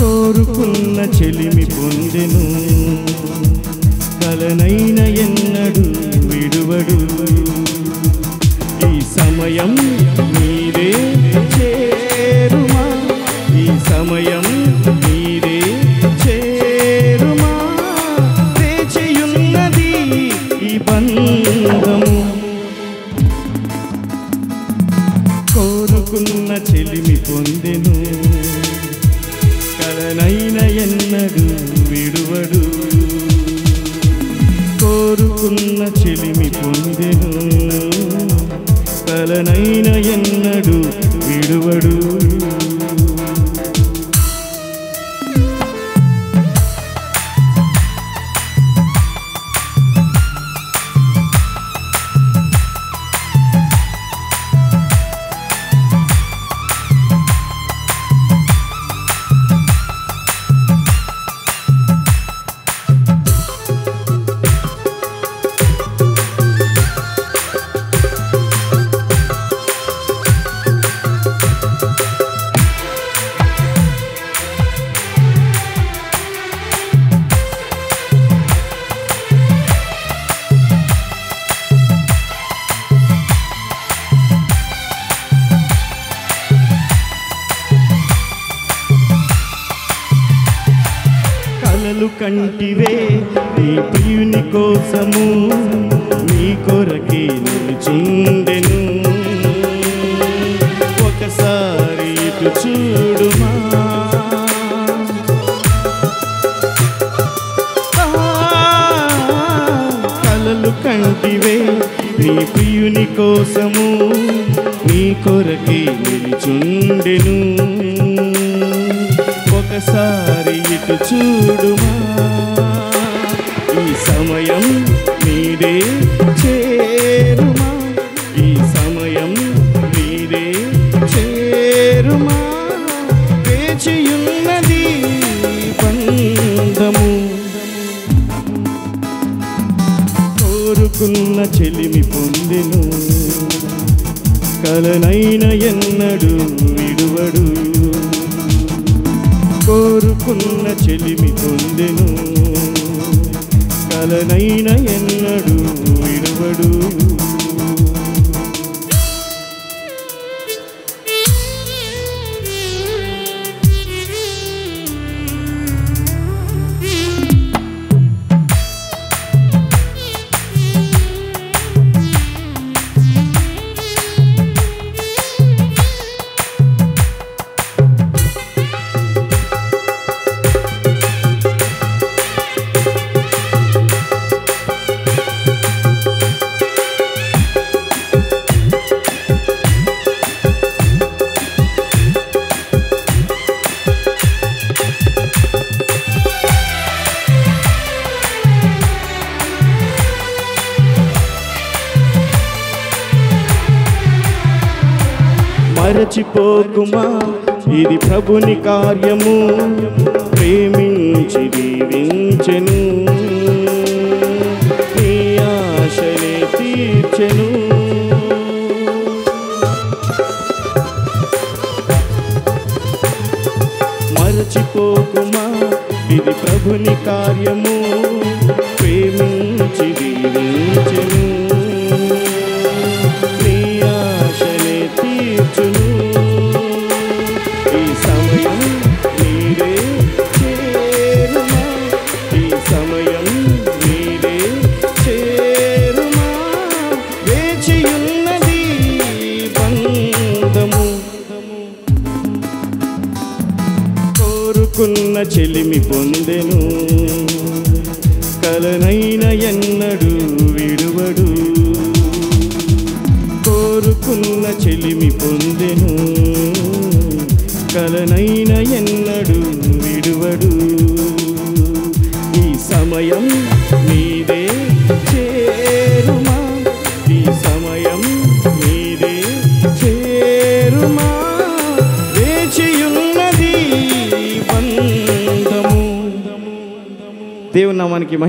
కోరుకున్న చెలిమి పొందెను. కలనైన ఎన్నడు విడువడు. కోరుకున్న చెలిమి పొందెను. కలనైన ఎన్నడు విడువడు. కోరుకున్న చెలిమి పొందెను. కలనైన ఎన్నడు విడువడు. కలలు కంటివే. నీ ప్రియుని కోసము నీ కొరకే నిలుచుండెను ఒకసారి ఇటు చూడుమా. కలలు కంటివే. నీ ప్రియుని కోసము నీ కొరకే నిలుచుండెను ఒకసారి ఇటు చూడుమా. ఈ సమయం మీరే చేరుమా. ఈ సమయం మీరే చేరుమా. వేచియున్నది బంధము. కోరుకున్న చెలిమి పొందెను. కలనైన ఎన్నడూ కోరుకున్న చెలిమి పొందెను. కలనైన ఎన్నడు మరచిపోకుమా? ఇది ప్రభుని కార్యము. ప్రేమించి దీవించెను. నీ ఆశనే తీర్చెను. మరచిపోకుమా? ఇది ప్రభుని కార్యము. ప్రేమి కోరుకున్న చెలిమి పొందెను. కలనైన ఎన్నడు విడువడు. కోరుకున్న చెలిమి పొందెను. కలనైన ఎన్నడు విడువడు. ఈ సమయం మీదే చేరుమా? ఈ సమయం మీదే చే నామానికి మహిమ